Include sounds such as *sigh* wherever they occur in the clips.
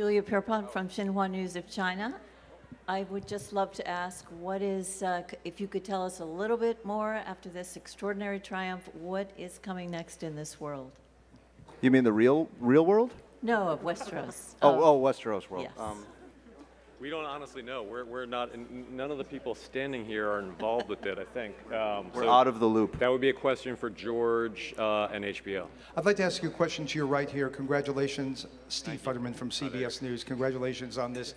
Julia Pierpont from Xinhua News of China. I would just love to ask, what is, uh, if you could tell us a little bit more after this extraordinary triumph, what is coming next in this world? You mean the real real world? No, of Westeros. Oh, Of- oh, Westeros world. Yes. Um, We don't honestly know. We're, we're not, none of the people standing here are involved with it, I think. Um, we're so out of the loop. That would be a question for George uh, and HBO. I'd like to ask you a question to your right here. Congratulations, Steve Futterman from CBS News. Congratulations on this.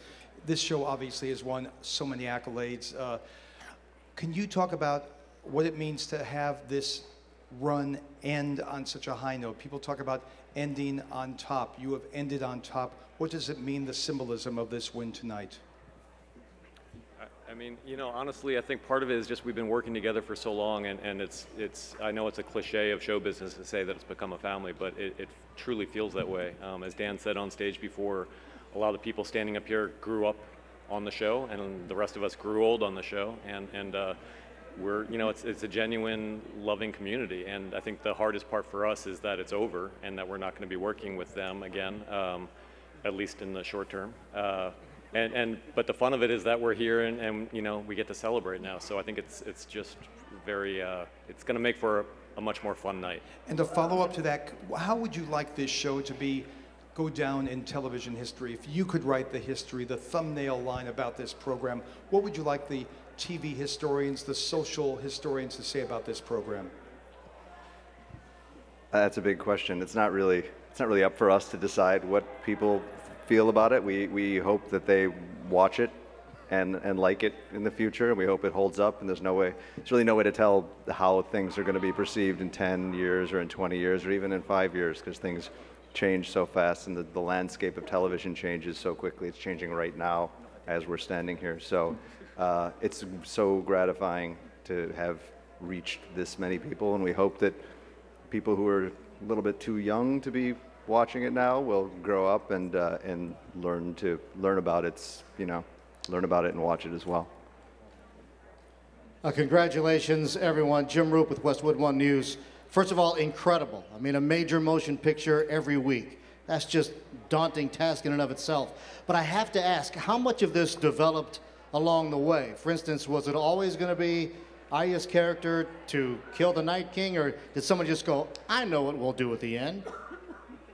This show obviously has won so many accolades. Uh, can you talk about what it means to have this run end on such a high note? People talk about ending on top. You have ended on top. What does it mean, the symbolism of this win tonight? I- mean, you know, honestly, I think part of it is just we've been working together for so long, and, and it's, it's, I know it's a cliche of show business to say that it's become a family, but it, it truly feels that way. Um, as Dan said on stage before, a lot of the people standing up here grew up on the show, and the rest of us grew old on the show, and, and uh, we're, you know, it's, it's a genuine, loving community, and I think the hardest part for us is that it's over, and that we're not going to be working with them again, um, at least in the short term. Uh, and, and but the fun of it is that we're here and, and you know we get to celebrate now. So I think it's it's just very uh, it's going to make for a, much more fun night. And to follow up to that, how would you like this show to be go down in television history? If you could write the history, the thumbnail line about this program, what would you like the TV historians, the social historians to say about this program? Uh, that's a big question. It's not really it's not really up for us to decide what people feel about it. We we hope that they watch it and and like it in the future, and we hope it holds up. And there's no way there's really no way to tell how things are going to be perceived in 10 years or in 20 years or even in five years because things change so fast and the, the landscape of television changes so quickly. It's changing right now as we're standing here. So uh, it's so gratifying to have reached this many people, and we hope that people who are a little bit too young to be watching it now will grow up and uh, and learn to learn about its you know learn about it and watch it as well. Uh, congratulations, everyone. Jim Roope with Westwood One News. First of all, incredible. I mean, a major motion picture every week. That's just daunting task in and of itself. But I have to ask, how much of this developed along the way? For instance, was it always going to be Arya's character to kill the Night King, or did someone just go, I know what we'll do at the end?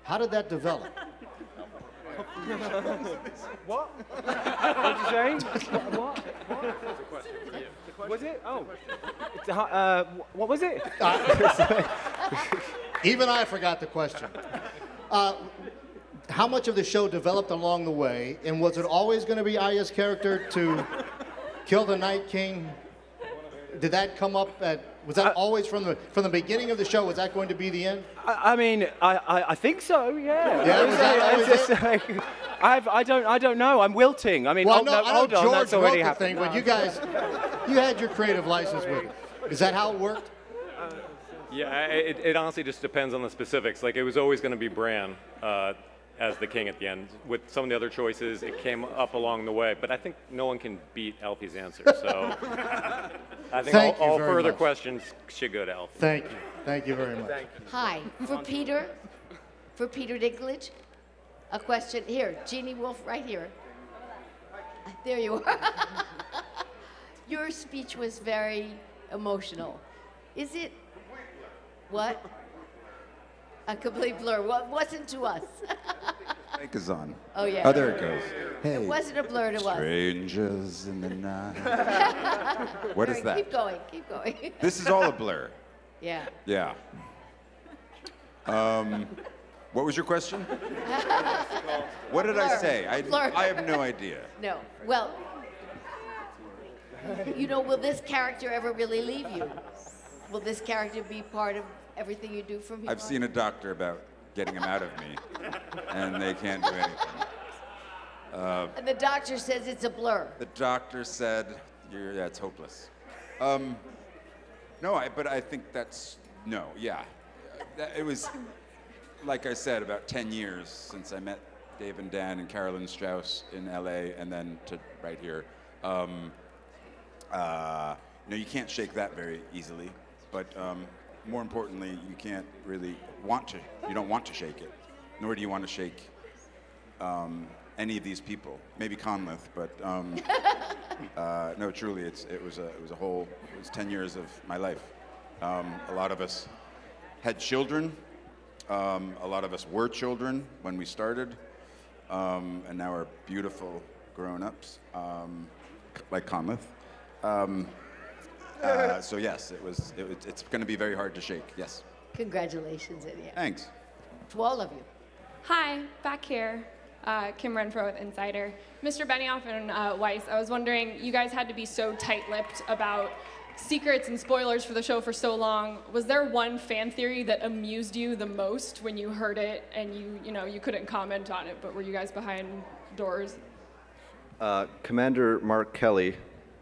How did that develop? *laughs* What? What'd you say? What? What? Was it? Oh. It's a, uh, what was it? *laughs* *laughs* Even I forgot the question. Uh, how much of the show developed along the way, and was it always going to be Arya's character to kill the Night King? Did that come up at? Was that always from the from the beginning of the show? Was that going to be the end? I, I mean, I, I, I think so. Yeah. Yeah, I was that always it's just like- I've, I don't, I don't know. I'm wilting. I mean, Well, oh, no, no, I know hold on, George that's already wrote the happened. thing, but you guys, you had your creative license with it. Is that how it worked? Yeah, it, it honestly just depends on the specifics. Like it was always going to be Bran uh, as the king at the end. With some of the other choices, it came up along the way. But I think no one can beat Alfie's answer. So *laughs* I think Thank all, all further much. questions should go to Alfie. Thank you, thank you very much. Hi, for Peter, for Peter Dinklage, a question. Here, Jeannie Wolf, right here. There you are. *laughs* Your speech was very emotional. Is it what? A complete blur. What wasn't to us? *laughs* Mic is on. Oh, yeah. Oh, there it goes. Hey. It wasn't a blur to us. Strangers in the *laughs* night. what All is right, that? Keep going. Keep going. *laughs* This is all a blur. yeah. Yeah. Um, what was your question? What did I say? I, I have no idea. No. Well, you know, will this character ever really leave you? Will this character be part of everything you do from here I've on? seen a doctor about getting him out of me, and they can't do anything. Uh, And the doctor says it's a blur. the doctor said, You're, "Yeah, it's hopeless." Um, no, I, but I think that's no. Yeah, That- it was like I said, about 10 years since I met Dave and Dan and Carolyn Strauss in LA, and then to right here. Um, uh, you know, you can't shake that very easily, but um, more importantly, you can't really want to. You don't want to shake it, nor do you want to shake um, any of these people. Maybe Conleth, but um, *laughs* uh, no, truly, it's, it was a it was a whole it was 10 years of my life. Um, a lot of us had children. Um, a lot of us were children when we started, um, and now are beautiful grown-ups, um, like Conleth. Uh, so yes, it was. It, it's going to be very hard to shake. Yes. Congratulations, anyhow. Thanks. To all of you. Hi, back here. Uh, Kim Renfro with Insider. Mr. Benioff and uh, Weiss, I was wondering, you guys had to be so tight-lipped about secrets and spoilers for the show for so long. Was there one fan theory that amused you the most when you heard it and you, you know, you couldn't comment on it, but were you guys behind doors? Uh, Commander Mark Kelly,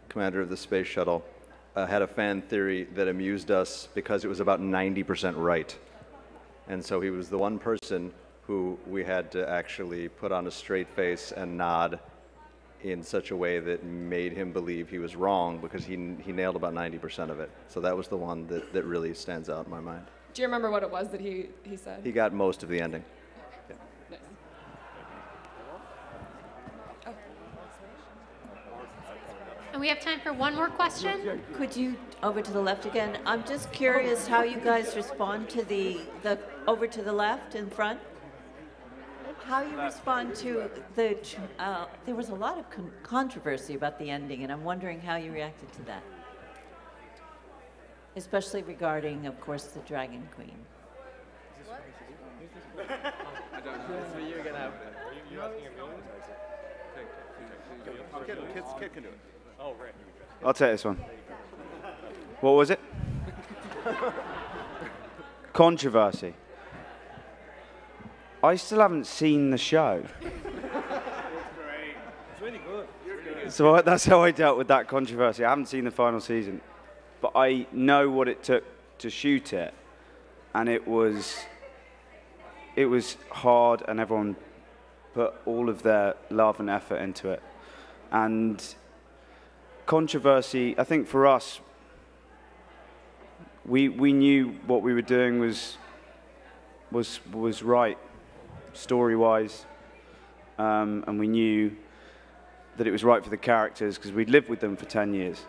commander of the space shuttle, uh, had a fan theory that amused us because it was about 90% right. And so he was the one person who we had to actually put on a straight face and nod in such a way that made him believe he was wrong because he, he nailed about 90% of it. So that was the one that, that really stands out in my mind. Do you remember what it was that he, he said? He got most of the ending. And we have time for one more question. Could you, over to the left again, I'm just curious how you guys respond to the, the, over to the left in front? How you respond to the, uh, there was a lot of con- controversy about the ending, and I'm wondering how you reacted to that. Especially regarding, of course, the Dragon Queen. I'll take this one. What was it? Controversy. I still haven't seen the show. So I, that's how I dealt with that controversy. I haven't seen the final season, but I know what it took to shoot it, and it was it was hard, and everyone put all of their love and effort into it, and controversy. I think for us, we we knew what we were doing was was was right, story wise, um, and we knew that it was right for the characters because we'd lived with them for ten years,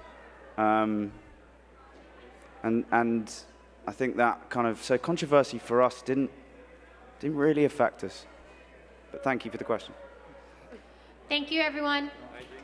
um, and and I think that kind of so controversy for us didn't didn't really affect us. But thank you for the question. Thank you, everyone. Thank you.